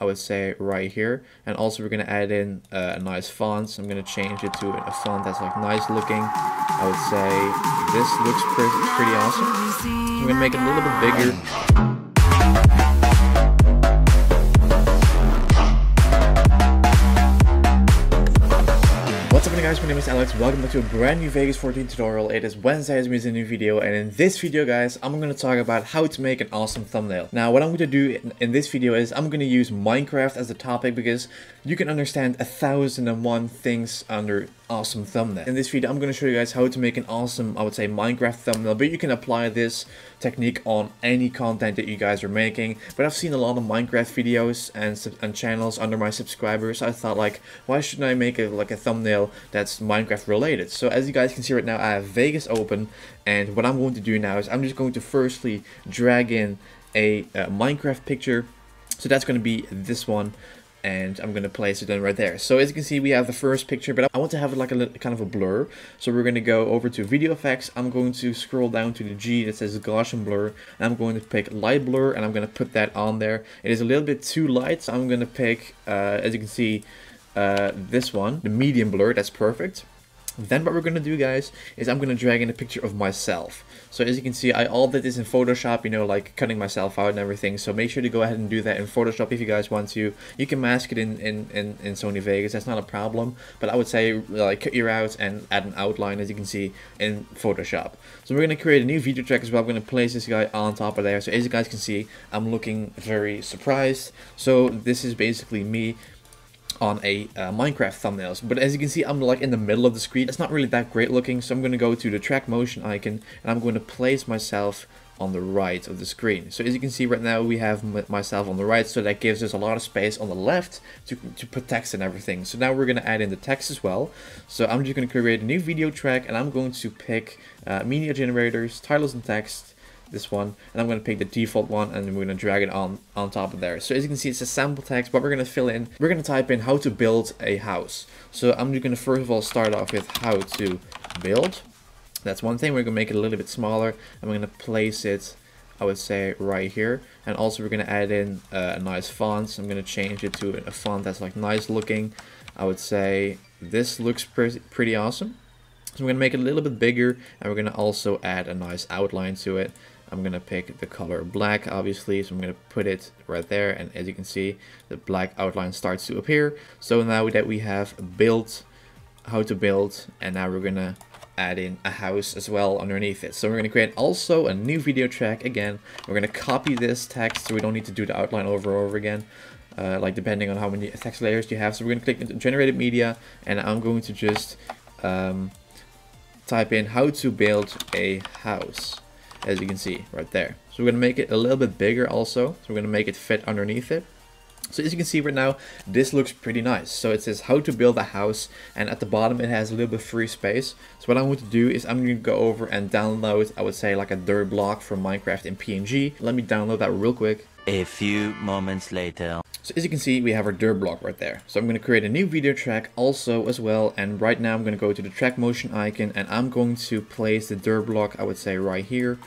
I would say right here. And also we're to add in uh, a nice font. So I'm to change it to a font that's like nice looking. I would say this looks pretty, pretty awesome. I'm to make it a little bit bigger. Guys, my name is Alex, welcome back to a brand new Vegas 14 tutorial. It is Wednesday as means a new video and in this video guys, I'm going to talk about how to make an awesome thumbnail. Now what I'm going to do in, in this video is I'm going to use Minecraft as the topic because you can understand a thousand and one things under awesome thumbnail. In this video, I'm going to show you guys how to make an awesome, I would say, Minecraft thumbnail, but you can apply this technique on any content that you guys are making. But I've seen a lot of Minecraft videos and, and channels under my subscribers. I thought like, why shouldn't I make a, like a thumbnail that's Minecraft related? So as you guys can see right now, I have Vegas open, and what I'm going to do now is I'm just going to firstly drag in a, a Minecraft picture. So that's going to be this one and I'm going to place it in right there. So as you can see, we have the first picture, but I want to have it like a kind of a blur. So we're going to go over to video effects. I'm going to scroll down to the G that says Gaussian blur. And I'm going to pick light blur and I'm going to put that on there. It is a little bit too light, so I'm going to pick, uh, as you can see, uh, this one, the medium blur. That's perfect. Then what we're to do, guys, is I'm to drag in a picture of myself. So as you can see, I all did this in Photoshop, you know, like cutting myself out and everything. So make sure to go ahead and do that in Photoshop if you guys want to. You can mask it in, in, in, in Sony Vegas, that's not a problem. But I would say, like, cut your out and add an outline, as you can see, in Photoshop. So we're to create a new video track as well. I'm to place this guy on top of there. So as you guys can see, I'm looking very surprised. So this is basically me on a uh, Minecraft thumbnails. But as you can see, I'm like in the middle of the screen. It's not really that great looking, so I'm going to go to the track motion icon and I'm going to place myself on the right of the screen. So as you can see right now, we have myself on the right, so that gives us a lot of space on the left to, to put text and everything. So now we're going to add in the text as well. So I'm just going to create a new video track and I'm going to pick uh, media generators, titles and text, this one and I'm going to pick the default one and we're going to drag it on on top of there. So as you can see it's a sample text but we're going to fill in we're going to type in how to build a house. So I'm going to first of all start off with how to build. That's one thing we're going to make it a little bit smaller I'm going to place it I would say right here. And also we're going to add in uh, a nice font. So I'm going to change it to a font that's like nice looking. I would say this looks pretty pretty awesome. So we're going to make it a little bit bigger and we're going to also add a nice outline to it I'm to pick the color black, obviously, so I'm to put it right there, and as you can see, the black outline starts to appear. So now that we have built how to build, and now we're to add in a house as well underneath it. So we're going to create also a new video track again. We're going to copy this text so we don't need to do the outline over and over again. Uh, like depending on how many text layers you have. So we're going to click into generated media and I'm going to just um, type in how to build a house as you can see right there. So we're going to make it a little bit bigger also. So we're going to make it fit underneath it. So as you can see right now, this looks pretty nice. So it says how to build a house and at the bottom it has a little bit free space. So what I'm going to do is I'm going to go over and download, I would say like a dirt block from Minecraft in PNG. Let me download that real quick. A few moments later. So as you can see, we have our dirt block right there. So I'm going to create a new video track also as well. And right now I'm going to go to the track motion icon and I'm going to place the dirt block, I would say right here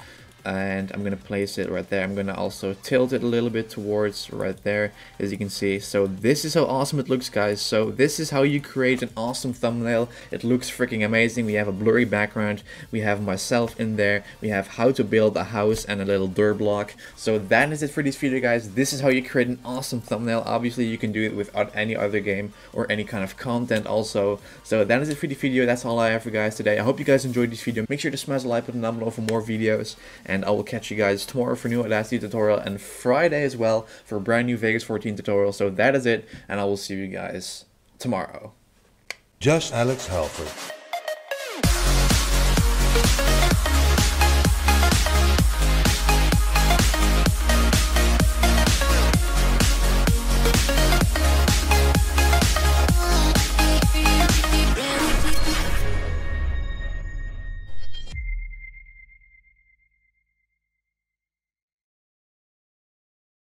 and I'm gonna place it right there. I'm gonna also tilt it a little bit towards right there as you can see. So this is how awesome it looks guys. So this is how you create an awesome thumbnail. It looks freaking amazing. We have a blurry background. We have myself in there. We have how to build a house and a little door block. So that is it for this video guys. This is how you create an awesome thumbnail. Obviously you can do it without any other game or any kind of content also. So that is it for the video. That's all I have for you guys today. I hope you guys enjoyed this video. Make sure to smash the like button down below for more videos. And and I will catch you guys tomorrow for new Audacity tutorial and Friday as well for a brand new Vegas 14 tutorial. So that is it, and I will see you guys tomorrow. Just Alex Halford.